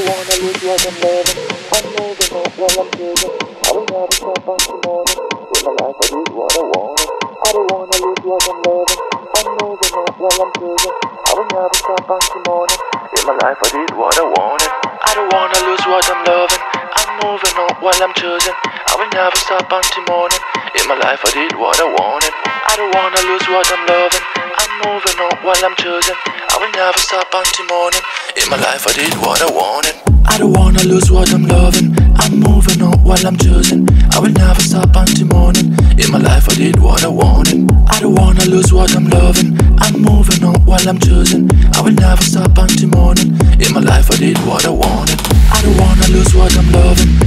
wanna lose what I'm loving. I'm moving up while I'm choosing. I will never stop until morning. In my life I did what I wanted. I don't wanna lose what I'm loving. I'm moving up while I'm choosing. I will never stop until morning. In my life I did what I wanted. I don't wanna lose what I'm loving. I'm moving up while I'm choosing. I will never stop until morning. In my life I did what I wanted. I don't wanna lose what I'm loving. Moving on while I'm choosing. I will never stop until morning. In my life I did what I wanted. I don't wanna lose what I'm loving. I'm moving on while I'm choosing. I will never stop until morning. In my life I did what I wanted. I don't wanna lose what I'm loving. I'm moving up while I'm choosing. I will never stop until morning. In my life I did what I wanted. I don't wanna lose what I'm loving.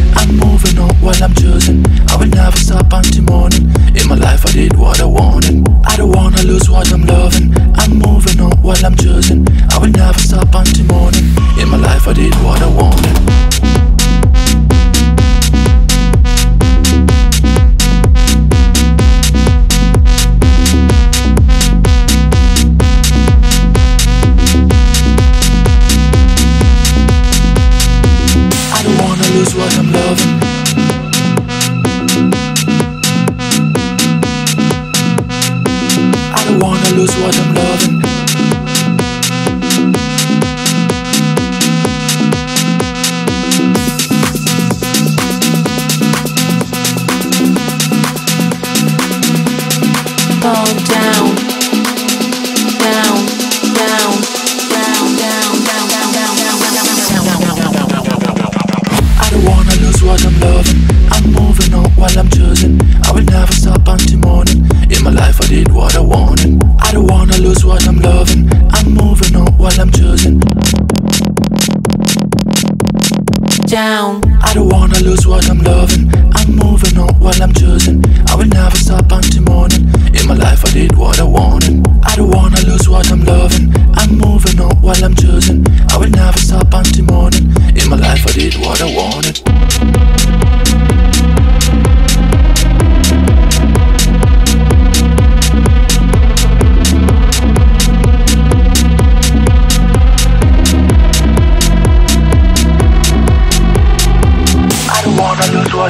Down. Down down down down I don't wanna lose what I'm loving. I'm moving up while I'm choosing. I will never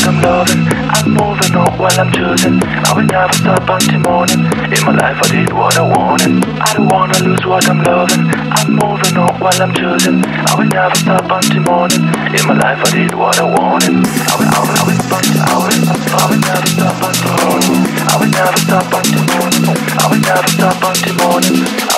I'm loving. I'm moving up while I'm choosing. I will never stop until morning. In my life, I did what I wanted. I don't wanna lose what I'm loving. I'm moving up while I'm choosing. I will never stop until morning. In my life, I did what I wanted. I will, I will, I will, I will, I will never stop until morning. I will never stop until morning. I will never stop until morning.